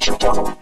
Chicago.